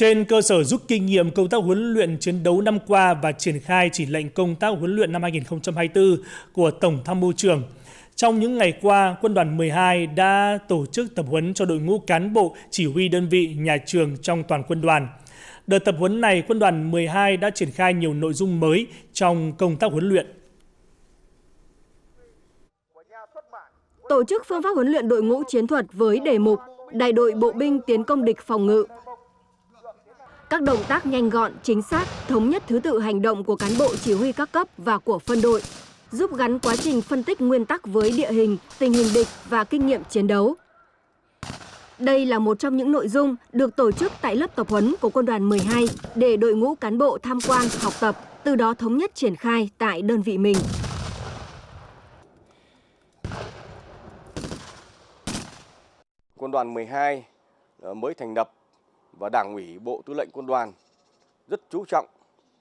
Trên cơ sở rút kinh nghiệm công tác huấn luyện chiến đấu năm qua và triển khai chỉ lệnh công tác huấn luyện năm 2024 của Tổng tham mưu trưởng, trong những ngày qua, Quân đoàn 12 đã tổ chức tập huấn cho đội ngũ cán bộ chỉ huy đơn vị nhà trường trong toàn quân đoàn. Đợt tập huấn này, Quân đoàn 12 đã triển khai nhiều nội dung mới trong công tác huấn luyện. Tổ chức phương pháp huấn luyện đội ngũ chiến thuật với đề mục Đại đội bộ binh tiến công địch phòng ngự. Các động tác nhanh gọn, chính xác, thống nhất thứ tự hành động của cán bộ chỉ huy các cấp và của phân đội, giúp gắn quá trình phân tích nguyên tắc với địa hình, tình hình địch và kinh nghiệm chiến đấu. Đây là một trong những nội dung được tổ chức tại lớp tập huấn của Quân đoàn 12 để đội ngũ cán bộ tham quan, học tập, từ đó thống nhất triển khai tại đơn vị mình. Quân đoàn 12 ờ, mới thành lập và Đảng ủy Bộ Tư lệnh Quân đoàn rất chú trọng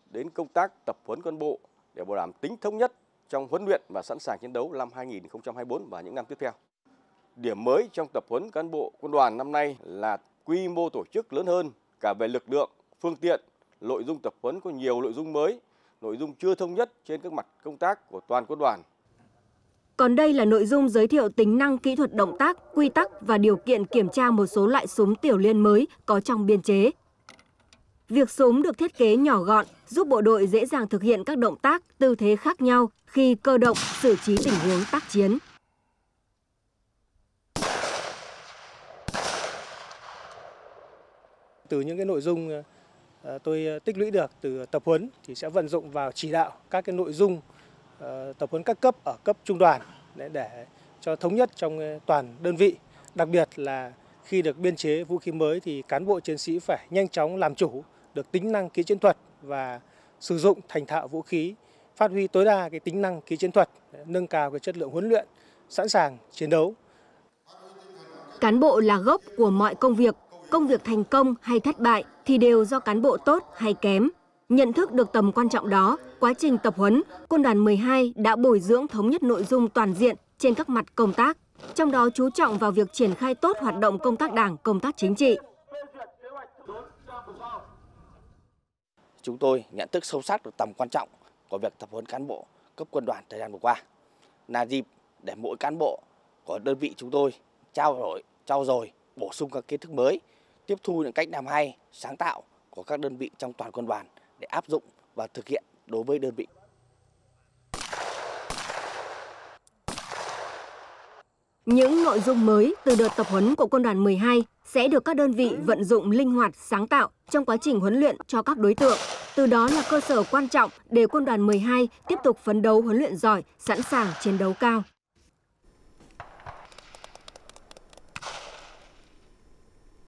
đến công tác tập huấn cán bộ để bảo đảm tính thống nhất trong huấn luyện và sẵn sàng chiến đấu năm 2024 và những năm tiếp theo. Điểm mới trong tập huấn cán bộ quân đoàn năm nay là quy mô tổ chức lớn hơn cả về lực lượng, phương tiện, nội dung tập huấn có nhiều nội dung mới, nội dung chưa thống nhất trên các mặt công tác của toàn quân đoàn. Còn đây là nội dung giới thiệu tính năng kỹ thuật động tác, quy tắc và điều kiện kiểm tra một số loại súng tiểu liên mới có trong biên chế. Việc súng được thiết kế nhỏ gọn, giúp bộ đội dễ dàng thực hiện các động tác, tư thế khác nhau khi cơ động xử trí tình huống tác chiến. Từ những cái nội dung ờ, tôi tích lũy được từ tập huấn thì sẽ vận dụng vào chỉ đạo các cái nội dung Ờ, tập huấn các cấp ở cấp trung đoàn để, để cho thống nhất trong ờ, toàn đơn vị. Đặc biệt là khi được biên chế vũ khí mới thì cán bộ chiến sĩ phải nhanh chóng làm chủ được tính năng kỹ chiến thuật và sử dụng thành thạo vũ khí, phát huy tối đa cái tính năng kỹ chiến thuật, nâng cao cái chất lượng huấn luyện, sẵn sàng chiến đấu. Cán bộ là gốc của mọi công việc, công việc thành công hay thất bại thì đều do cán bộ tốt hay kém. Nhận thức được tầm quan trọng đó, quá trình tập huấn, Quân đoàn 12 đã bồi dưỡng thống nhất nội dung toàn diện trên các mặt công tác, trong đó chú trọng vào việc triển khai tốt hoạt động công tác đảng, công tác chính trị. Chúng tôi nhận thức sâu sắc được tầm quan trọng của việc tập huấn cán bộ cấp quân đoàn thời gian vừa qua. Là dịp để mỗi cán bộ của đơn vị chúng tôi trao đổi, trao dồi, bổ sung các kiến thức mới, tiếp thu những cách làm hay, sáng tạo của các đơn vị trong toàn quân đoàn để áp dụng và thực hiện đối với đơn vị. Những nội dung mới từ đợt tập huấn của Quân đoàn 12 sẽ được các đơn vị vận dụng linh hoạt, sáng tạo trong quá trình huấn luyện cho các đối tượng. Từ đó là cơ sở quan trọng để Quân đoàn 12 tiếp tục phấn đấu huấn luyện giỏi, sẵn sàng chiến đấu cao.